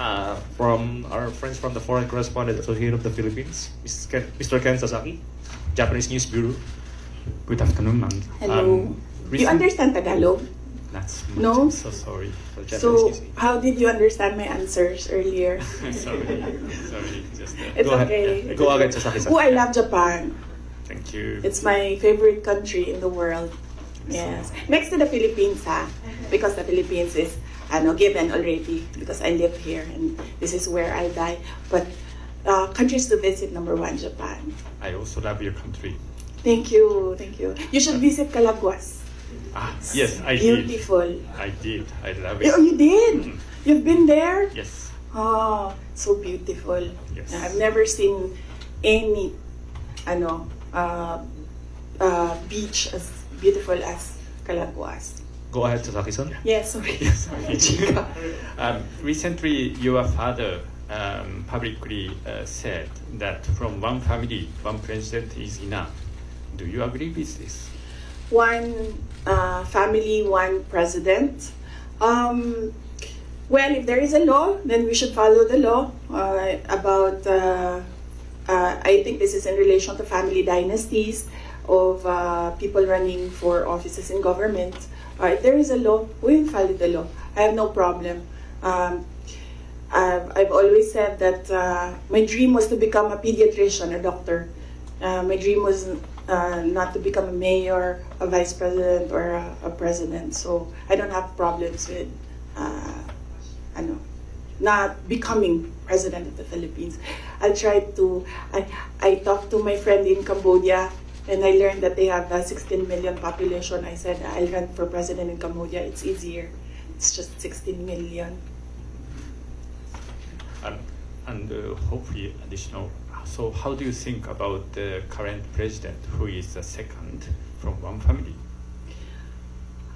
uh, from our friends from the Foreign Correspondent Association of the Philippines, Mr. Ken, Mr. Ken Sasaki, Japanese News Bureau. Good afternoon, ma'am. Hello. Um, you understand Tagalog? Not much. No? So sorry for Japanese So, how did you understand my answers earlier? sorry, sorry. Just, uh, It's go okay. Ahead. Go ahead, Sasaki-san. Oh, I love Japan. Thank you. It's my favorite country in the world. Yes. Next to the Philippines, ha? Because the Philippines is ano, given already because I live here and this is where I die. But uh, countries to visit, number one, Japan. I also love your country. Thank you, thank you. You should visit Calaguas. Ah, yes, I did. Beautiful. I did. I love it. Oh, it. you did? Mm. You've been there? Yes. Oh, so beautiful. Yes. I've never seen any ano uh, uh, beach as beautiful as Calaguas. Go ahead, Sasaki-san. Yes, sorry. Yes. Um, recently, your father um, publicly uh, said that from one family, one president is enough. Do you agree with this? one uh, family, one president. Um, well, if there is a law, then we should follow the law uh, about. I think this is in relation to family dynasties of uh, people running for offices in government. Uh, if there is a law, we follow the law. I have no problem. Um, I've, I've always said that uh, my dream was to become a pediatrician, a doctor. Uh, my dream was uh, not to become a mayor, a vice president, or a, a president. So I don't have problems with, uh, ano, not becoming president of the Philippines. I tried to, I, I talked to my friend in Cambodia and I learned that they have a 16 million population. I said, I'll run for president in Cambodia. It's easier. It's just 16 million. And, and uh, hopefully additional. So, how do you think about the current president, who is the second from one family?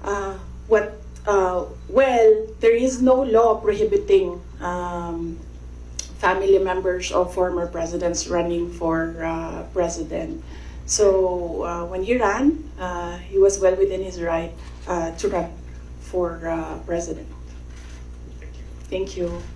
uh, what uh, well there is no law prohibiting um, family members of former presidents running for uh, president so uh, when he ran uh, he was well within his right uh, to run for uh, president Thank you. thank you